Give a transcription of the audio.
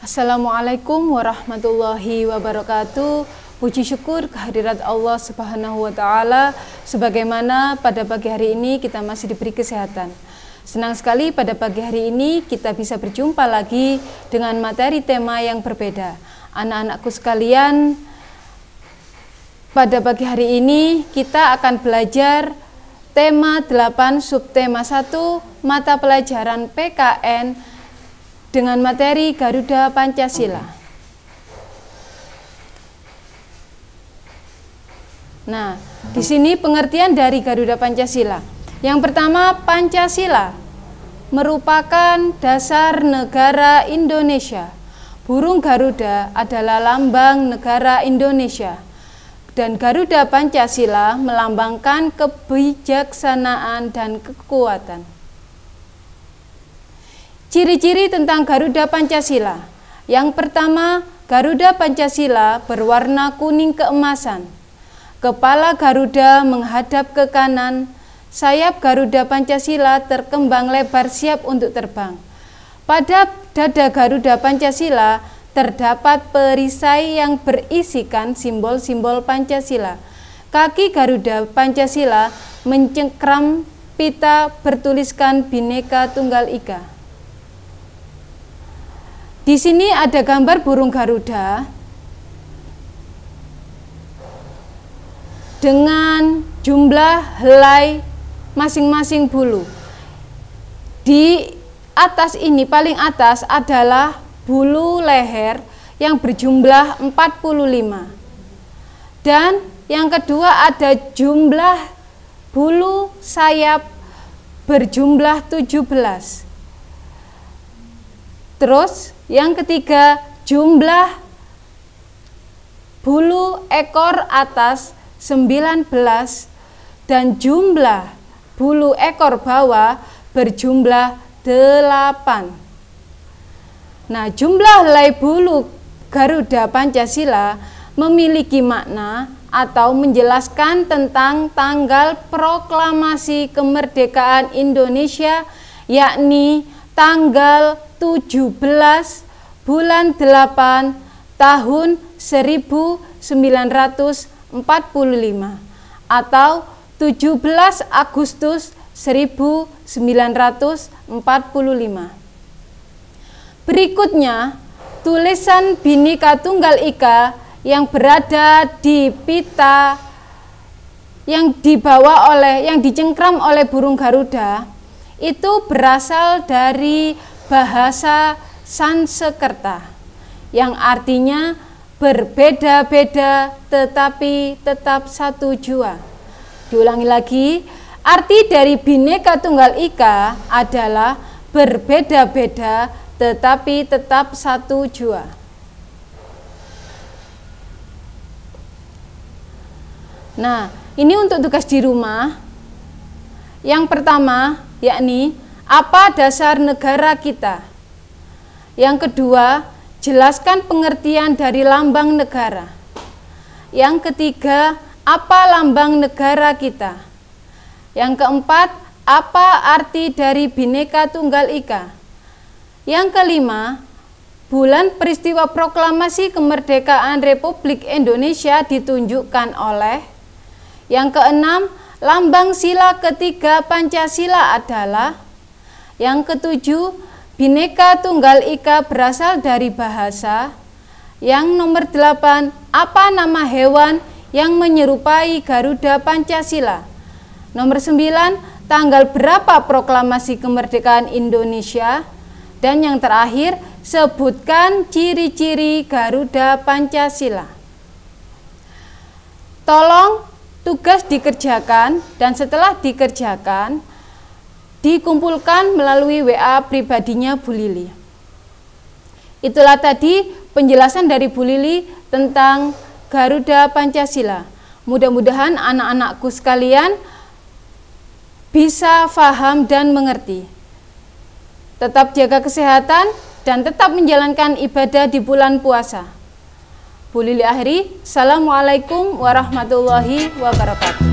Assalamualaikum warahmatullahi wabarakatuh. Puji syukur kehadirat Allah Subhanahu wa taala sebagaimana pada pagi hari ini kita masih diberi kesehatan. Senang sekali pada pagi hari ini kita bisa berjumpa lagi dengan materi tema yang berbeda. Anak-anakku sekalian, pada pagi hari ini kita akan belajar tema 8 subtema 1 mata pelajaran PKN dengan materi Garuda Pancasila. Nah, di sini pengertian dari Garuda Pancasila. Yang pertama, Pancasila merupakan dasar negara Indonesia. Burung Garuda adalah lambang negara Indonesia. Dan Garuda Pancasila melambangkan kebijaksanaan dan kekuatan. Ciri-ciri tentang Garuda Pancasila. Yang pertama, Garuda Pancasila berwarna kuning keemasan Kepala Garuda menghadap ke kanan, sayap Garuda Pancasila terkembang lebar siap untuk terbang. Pada dada Garuda Pancasila terdapat perisai yang berisikan simbol-simbol Pancasila. Kaki Garuda Pancasila mencengkram pita bertuliskan Bhinneka Tunggal Ika. Di sini ada gambar burung Garuda dengan jumlah helai masing-masing bulu. Di atas ini paling atas adalah bulu leher yang berjumlah 45. Dan yang kedua ada jumlah bulu sayap berjumlah 17. Terus yang ketiga jumlah bulu ekor atas 19 dan jumlah bulu ekor bawah berjumlah 8. Nah, jumlah helai bulu Garuda Pancasila memiliki makna atau menjelaskan tentang tanggal proklamasi kemerdekaan Indonesia yakni tanggal 17 bulan 8 tahun 1945 45 atau 17 Agustus 1945. Berikutnya, tulisan Bhinneka Tunggal Ika yang berada di pita yang dibawa oleh yang dicengkram oleh burung Garuda itu berasal dari bahasa Sanskerta yang artinya berbeda-beda tetapi tetap satu jua. Diulangi lagi, arti dari Bhinneka Tunggal Ika adalah berbeda-beda tetapi tetap satu jua. Nah, ini untuk tugas di rumah. Yang pertama, yakni apa dasar negara kita. Yang kedua, Jelaskan pengertian dari lambang negara. Yang ketiga, apa lambang negara kita? Yang keempat, apa arti dari Bhinneka Tunggal Ika? Yang kelima, bulan peristiwa proklamasi kemerdekaan Republik Indonesia ditunjukkan oleh Yang keenam, lambang sila ketiga Pancasila adalah Yang ketujuh, Bineka Tunggal Ika berasal dari bahasa. Yang nomor delapan, apa nama hewan yang menyerupai Garuda Pancasila? Nomor sembilan, tanggal berapa proklamasi kemerdekaan Indonesia? Dan yang terakhir, sebutkan ciri-ciri Garuda Pancasila. Tolong tugas dikerjakan dan setelah dikerjakan, dikumpulkan melalui WA pribadinya Bu Lili. Itulah tadi penjelasan dari Bu Lili tentang Garuda Pancasila. Mudah-mudahan anak-anakku sekalian bisa faham dan mengerti. Tetap jaga kesehatan dan tetap menjalankan ibadah di bulan puasa. Bu Lili akhiri, Assalamualaikum warahmatullahi wabarakatuh.